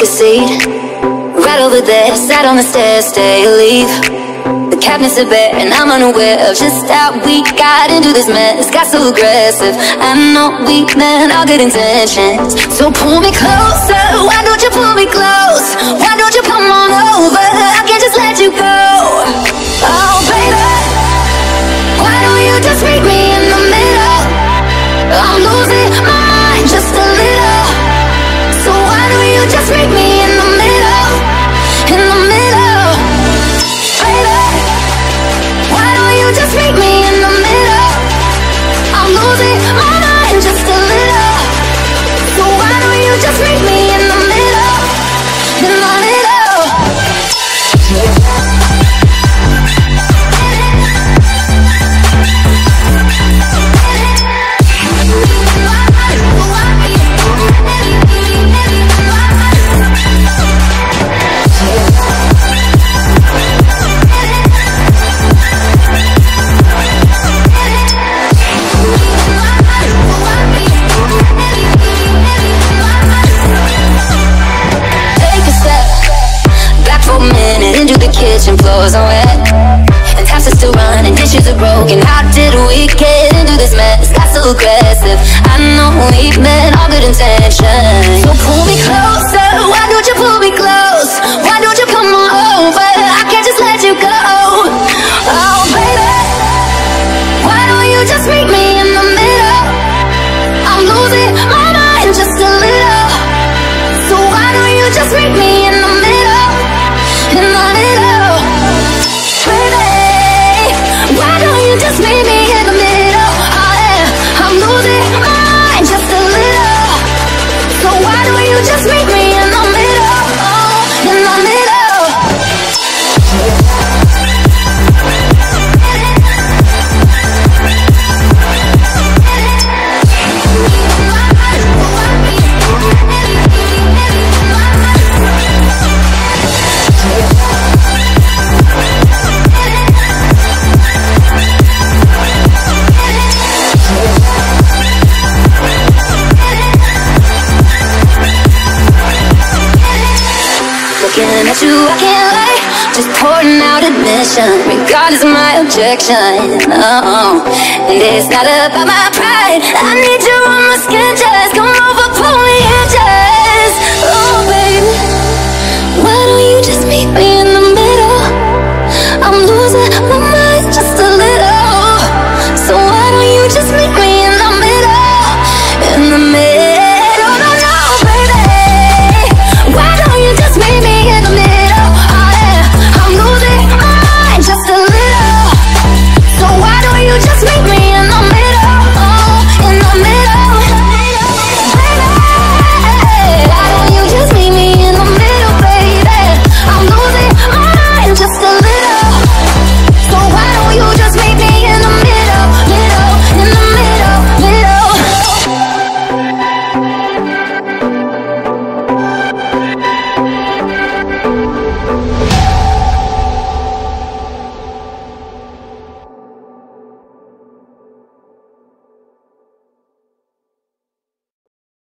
seat. Right over there, sat on the stairs, stay or leave. The cabinets are bare, and I'm unaware of just how we got into this mess. Got so aggressive. I know we meant all good intentions. So pull me closer. Why don't you pull me close? Why don't you come on over? I can't just let you go. Kitchen, floors You, I can't lie. Just pouring out admission, regardless of my objection. Oh, and it's not about my pride. I need you on my skin, just come over, pull me